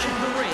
watching the ring.